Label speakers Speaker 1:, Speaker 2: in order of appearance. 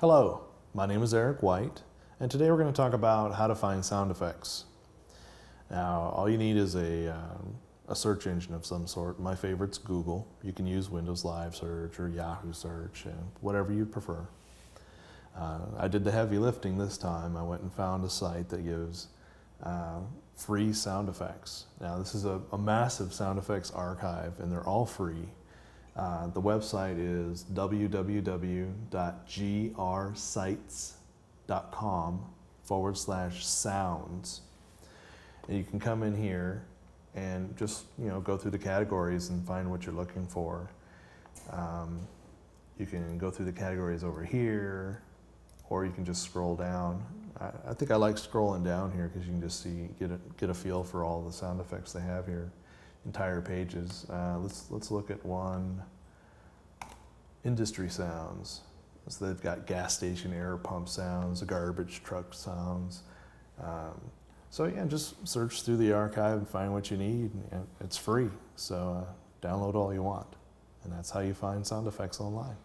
Speaker 1: Hello, my name is Eric White, and today we're going to talk about how to find sound effects. Now, all you need is a, um, a search engine of some sort. My favorite's Google. You can use Windows Live Search or Yahoo Search, and whatever you prefer. Uh, I did the heavy lifting this time. I went and found a site that gives uh, free sound effects. Now, this is a, a massive sound effects archive, and they're all free. Uh, the website is www.grsites.com forward slash sounds. And you can come in here and just you know go through the categories and find what you're looking for. Um, you can go through the categories over here, or you can just scroll down. I, I think I like scrolling down here because you can just see get a, get a feel for all the sound effects they have here entire pages. Uh, let's let's look at one. Industry sounds. So they've got gas station air pump sounds, garbage truck sounds. Um, so yeah, just search through the archive and find what you need. And it's free, so uh, download all you want, and that's how you find sound effects online.